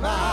that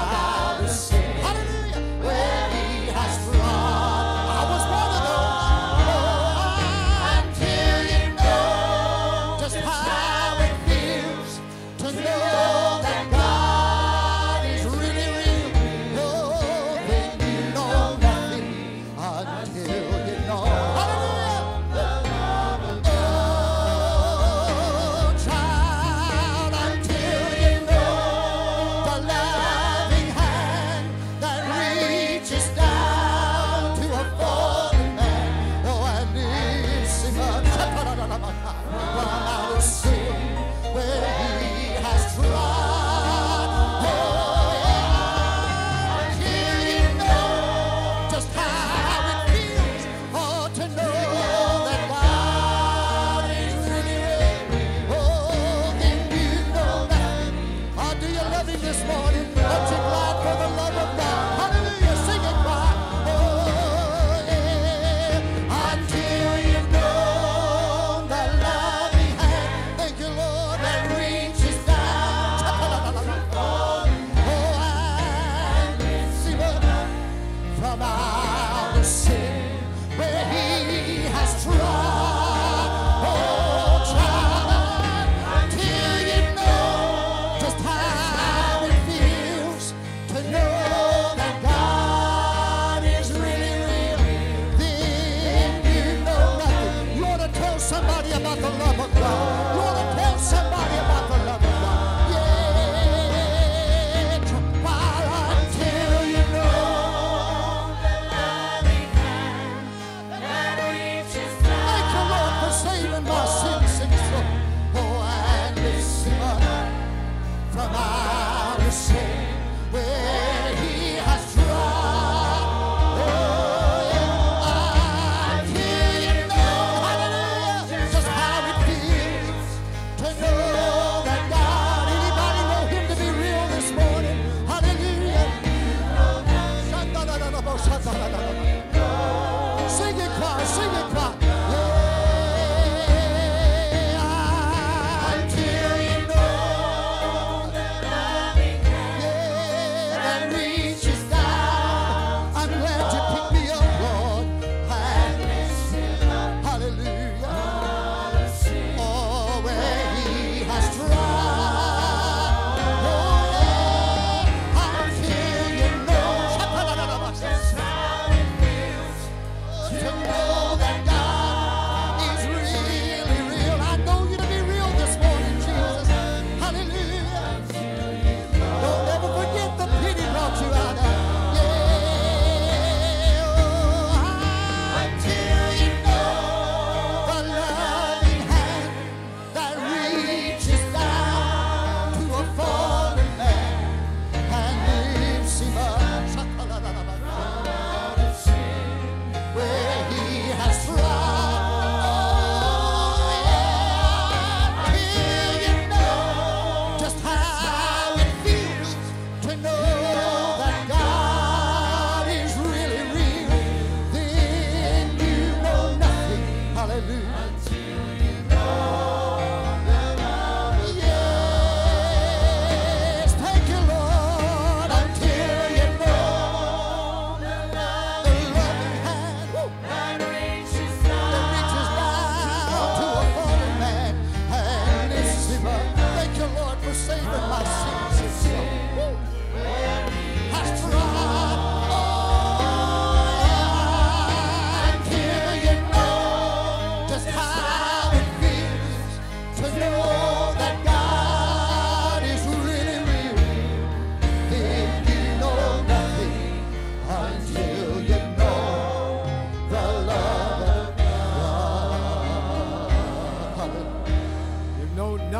out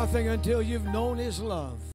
nothing until you've known His love.